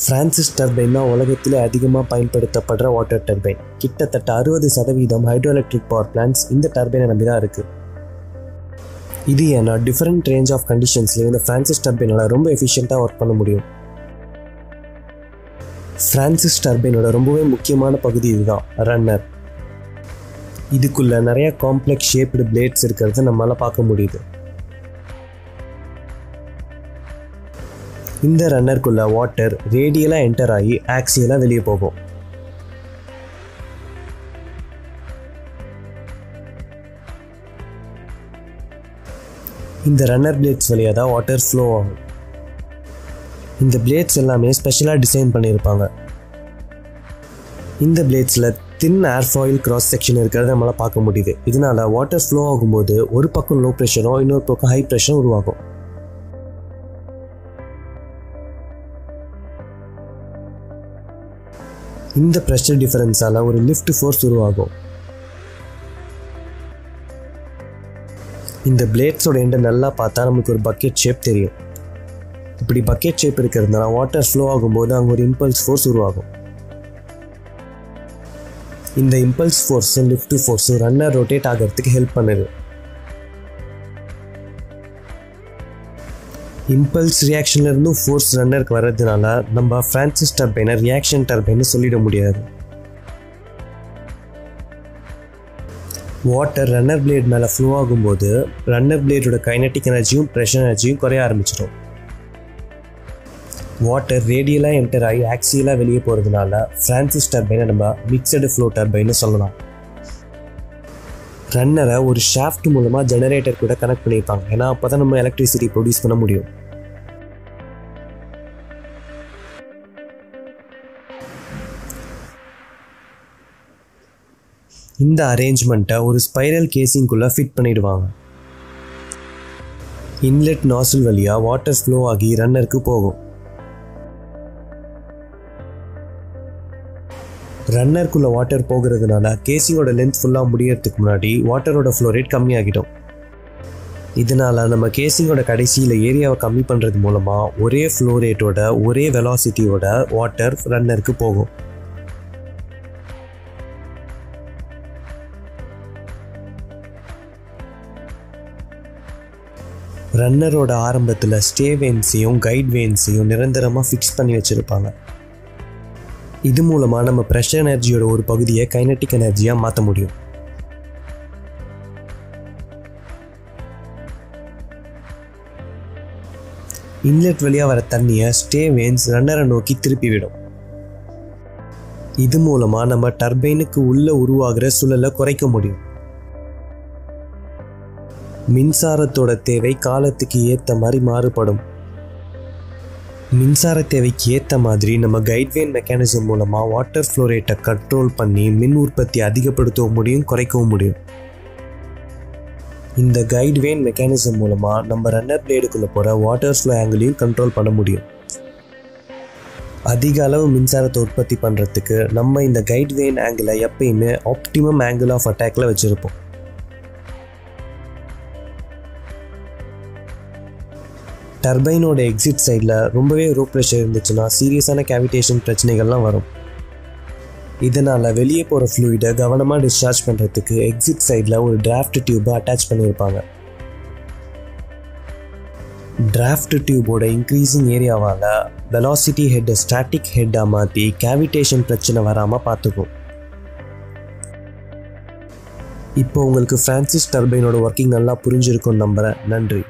Francis turbine தான் உலகத்திலே அதிகமாக பயன்படுத்தப்படுற வாட்டர் டர்பைன் கிட்டத்தட்ட அறுபது சதவீதம் ஹைட்ரோ எலக்ட்ரிக் பவர் பிளான்ஸ் இந்த டர்பைனை நம்பி தான் இருக்குது இது ஏன்னா டிஃப்ரெண்ட் ரேஞ்ச் ஆஃப் கண்டிஷன்ஸ்லேயும் இந்த ஃப்ரான்சிஸ் டர்பைனால் ரொம்ப எஃபிஷியண்ட்டாக ஒர்க் பண்ண முடியும்? ஃப்ரான்சிஸ் டர்பைனோட ரொம்பவே முக்கியமான பகுதி இதுதான் ரன்னர் இதுக்குள்ளே நிறைய காம்ப்ளெக்ஸ் ஷேப்டு பிளேட்ஸ் இருக்கிறத நம்மளால் பார்க்க முடியுது. இந்த ரன்னருக்குள்ள வாட்டர் ரேடியலாக என்டர் ஆகி ஆக்சியலாக வெளியே போகும். இந்த ரன்னர் பிளேட்ஸ் வழியாக தான் வாட்டர் ஃப்ளோ ஆகும். இந்த பிளேட்ஸ் எல்லாமே ஸ்பெஷலாக டிசைன் பண்ணியிருப்பாங்க. இந்த பிளேட்ஸில் தின் ஏர்ஃபாயில் கிராஸ் செக்ஷன் இருக்கிறத நம்மளால் பார்க்க முடியுது. இதனால வாட்டர் ஃப்ளோ ஆகும்போது ஒரு பக்கம் லோ ப்ரெஷரும் இன்னொரு பக்கம் ஹை ப்ரெஷரும் உருவாகும். இந்த ப்ரெஷர் டிஃபரன்ஸால் ஒரு லிஃப்ட் ஃபோர்ஸ் உருவாகும். இந்த பிளேட்ஸோட எண்டை நல்லா பார்த்தா நமக்கு ஒரு பக்கெட் ஷேப் தெரியும். இப்படி பக்கெட் ஷேப் இருக்கிறதுனால வாட்டர் ஃப்ளோ ஆகும்போது அங்கே ஒரு இம்பல்ஸ் ஃபோர்ஸ் உருவாகும். இந்த இம்பல்ஸ் ஃபோர்ஸும் லிஃப்ட் ஃபோர்ஸும் ரன்னர் ரொட்டேட் ஆகிறதுக்கு ஹெல்ப் பண்ணுது. இம்பல்ஸ் ரியாக்ஷன்லேருந்தும் ஃபோர்ஸ் ரன்னருக்கு வர்றதுனால நம்ம ஃப்ரான்சிஸ் டர்பைனை ரியாக்ஷன் டர்பைன்னு சொல்லிட முடியாது. வாட்டர் ரன்னர் பிளேட் மேலே ஃப்ளோ ஆகும்போது ரன்னர் பிளேடோட கைனட்டிக் எனர்ஜியும் ப்ரெஷர் எனர்ஜியும் குறைய ஆரம்பிச்சிடும். வாட்டர் ரேடியலாக என்டர் ஆகி ஆக்சியலாக வெளியே போகிறதுனால ஃப்ரான்சிஸ் டர்பைனை நம்ம மிக்சடு ஃப்ளோ டர்பைன்னு சொல்லலாம். ரன்னரை ஒரு ஷாஃப்ட் மூலமாக ஜெனரேட்டர் கூட கனெக்ட் பண்ணியிருப்பாங்க. ஏன்னா அப்போ தான் நம்ம எலக்ட்ரிசிட்டி ப்ரொடியூஸ் பண்ண முடியும். இந்த அரேஞ்ச்மெண்ட்டை ஒரு ஸ்பைரல் கேசிங்குள்ளே ஃபிட் பண்ணிடுவாங்க. இன்லெட் நாசில் வழியாக வாட்டர் ஃப்ளோ ஆகி ரன்னருக்கு போகும். ரன்னருக்குள்ளே வாட்டர் போகிறதுனால கேசிங்கோட லென்த் ஃபுல்லாக முடியறதுக்கு முன்னாடி வாட்டரோட ஃப்ளோ ரேட் கம்மியாகிடும். இதனால் நம்ம கேசிங்கோட கடைசியில் ஏரியாவை கம்மி பண்ணுறது மூலமாக ஒரே ஃப்ளோ ரேட்டோட ஒரே வெலாசிட்டியோட வாட்டர் ரன்னருக்கு போகும். ரன்னரோட ஆரம்பத்தில் ஸ்டே வேன்ஸையும் கைட் வேன்ஸையும் நிரந்தரமாக ஃபிக்ஸ் பண்ணி வச்சுருப்பாங்க. இது மூலமாக நம்ம ப்ரெஷர் எனர்ஜியோட ஒரு பகுதியை கைனட்டிக் எனர்ஜியாக மாற்ற முடியும். இன்லெட் வழியாக வர தண்ணியை ஸ்டே வேன்ஸ் ரன்னரை நோக்கி திருப்பி விடும். இது மூலமாக நம்ம டர்பைனுக்கு உள்ளே உருவாகிற சூழலை குறைக்க முடியும். மின்சாரத்தோட தேவை காலத்துக்கு ஏற்ற மாதிரி மாறுபடும். மின்சார தேவைக்கு ஏற்ற மாதிரி நம்ம கைட்வேன் மெக்கானிசம் மூலமாக வாட்டர் ஃப்ளோ ரேட்டை கண்ட்ரோல் பண்ணி மின் உற்பத்தி அதிகப்படுத்தவும் முடியும் குறைக்கவும் முடியும். இந்த கைட்வேன் மெக்கானிசம் மூலமாக நம்ம ரன்னர் பிளேடுக்குள்ளே போகிற வாட்டர் ஃப்ளோ ஆங்கிளையும் கண்ட்ரோல் பண்ண முடியும். அதிக அளவு மின்சாரத்தை உற்பத்தி பண்ணுறதுக்கு நம்ம இந்த கைட்வேன் ஆங்கிளை எப்பயுமே ஆப்டிமம் ஆங்கிள் ஆஃப் அட்டாக்ல வச்சுருப்போம். டர்பைனோட எக்ஸிட் சைடில் ரொம்பவே ரோ ப்ரெஷர் இருந்துச்சுன்னா சீரியஸான கேவிடேஷன் பிரச்சனைகள்லாம் வரும். இதனால் வெளியே போகிற ஃப்ளூயிடை கவனமாக டிஸ்சார்ஜ் பண்ணுறதுக்கு எக்ஸிட் சைடில் ஒரு டிராஃப்ட் டியூப்பை அட்டாச் பண்ணியிருப்பாங்க. டிராஃப்ட் டியூபோட இன்க்ரீஸிங் ஏரியாவால் வெலாசிட்டி ஹெட்டை ஸ்டாட்டிக் ஹெட்டாக மாற்றி கேவிடேஷன் பிரச்சனை வராமல் பார்த்துக்கும். இப்போ உங்களுக்கு ஃப்ரான்சிஸ் டர்பைனோட ஒர்க்கிங் நல்லா புரிஞ்சிருக்கும் நம்புகிறேன் நன்றி.